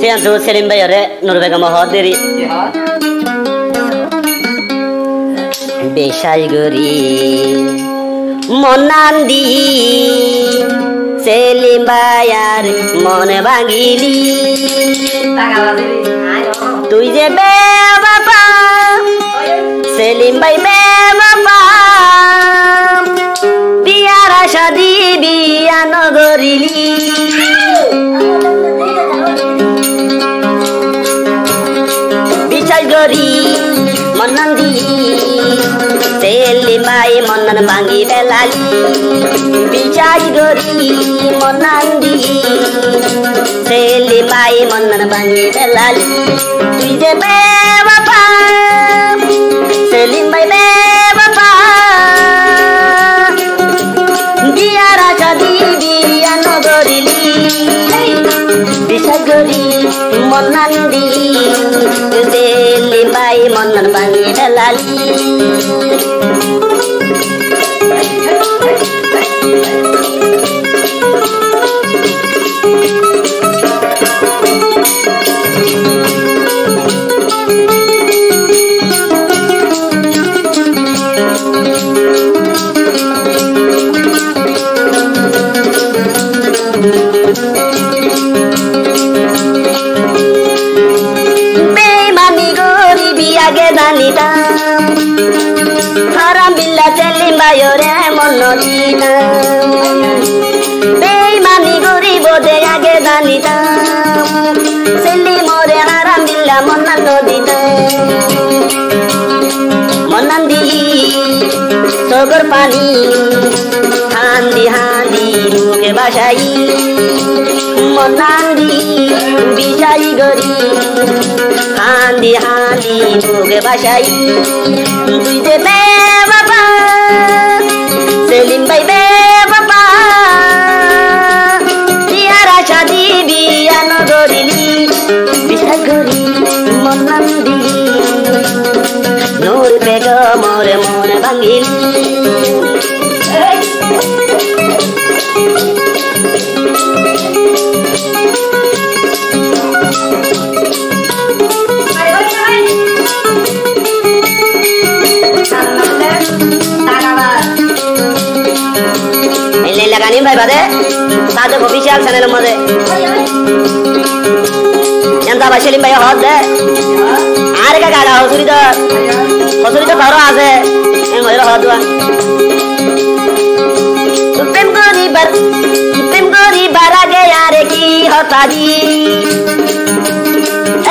চেয়াঞ্চু সেলিম ভাই হরে নুর বেগম হদ দেরি। বেশাই গরি মনান্দি সেলিম ভাই আর মনে ভাঙিলি তুই যে বে বাবা সেলিম ভাই বে বাবা বিয়ার আশা দি বিয়া সেলিম ভাই মন্নন ভাঙি বেলালি বিচার গরি মন্নন্দি সেলিম ভাই মন্নন ভাঙি বেলালি তুই যে বে বাবা সেলিম ভাই বে বাবা বিয়ার আশা দি বিয়া নগরিলি বিশাগরি মন্নান্দি দেলি বাই মন্নন ভাঙি বেলালি বায়রে মন দিতাম বেমানি গরি বোধে আগে জানিতাম সেলিম ওরে হারাম বিল্লা মন্নান দিতাম মন্নান্দি সগর পানি হান্দি হান্দি মুখে বাসাই মনান্দি বিজাই গরি হান্দি হান্দি মুখে বাসাই যে বে বাবা নূর বেগমরে মন ভাঙিলি এই লাগানি ভাই বাদে সাদে অফিসিয়াল চ্যানেলের মধ্যে ఎంత బస్సులు భయ హోద్దే ఆరిక కాడ मसूर के खरो आसे ए मैरा हा दुआ सुतेम गोरी बर सुतेम गोरी बर आगे यारे की होता जी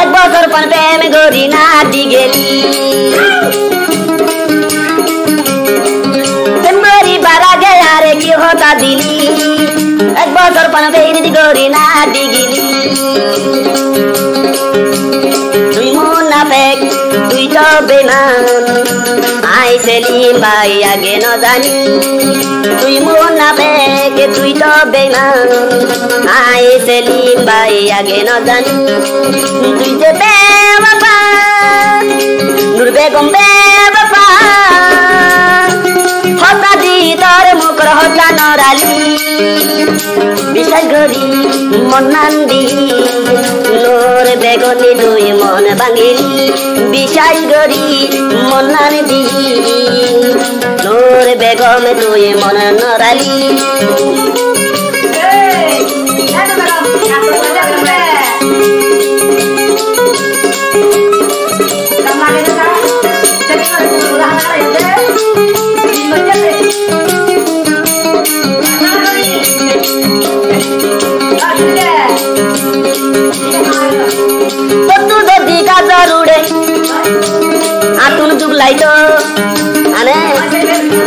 एक बोतर पर बेम गोरी ना दिगेली सुतेम होता दिली एक बोतर पर बेम गोरी ना दिगेली বেমান আই সেলিম ভাই, আগে ন জানি। তুই মুনাফেক তুই তো বেমান আই সেলিম ভাই, আগে ন জানি। তুই যে বে বাবা নূর বেগম বে বাবা হতা দি তোর মুখর হতা নরালি গরি মনান্দি নোর দুই মন ভাঙিলি বিশাল গরি মনান্দি তোর বেগম দুই মন নরালি কত যদি গাজর উড়ে আতুন দুগলাই তো আনে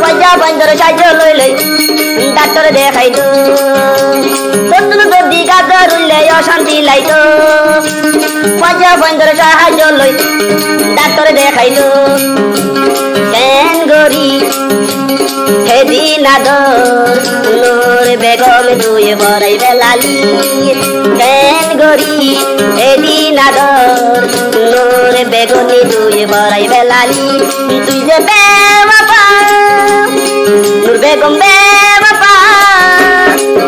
পয়সা বন্ধর সাহায্য লই লই, ডাক্তার দেখাই তো কত যদি গাজর উড়লে অশান্তি লাই তো পয়সা বন্ধর সাহায্য লই, ডাক্তার দেখাই তো কেন গরি, সেদিন নোর বেগম দুই বরাই বেলালি। কেন গরি এদিন আদর বেগনি দুই বরাই বেলালি। তুই যে বে বাবা বেগম বে বাবা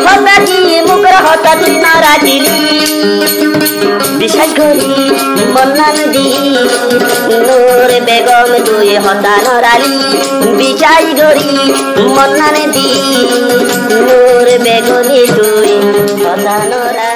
হতা কি মুখর হতা তুই রাখিলি বিশ্বাস করি মন্নান দি নূর বেগম তুই হতানর আলী বিচাই করি মন্নান দি নূর বেগমে তুই হতানর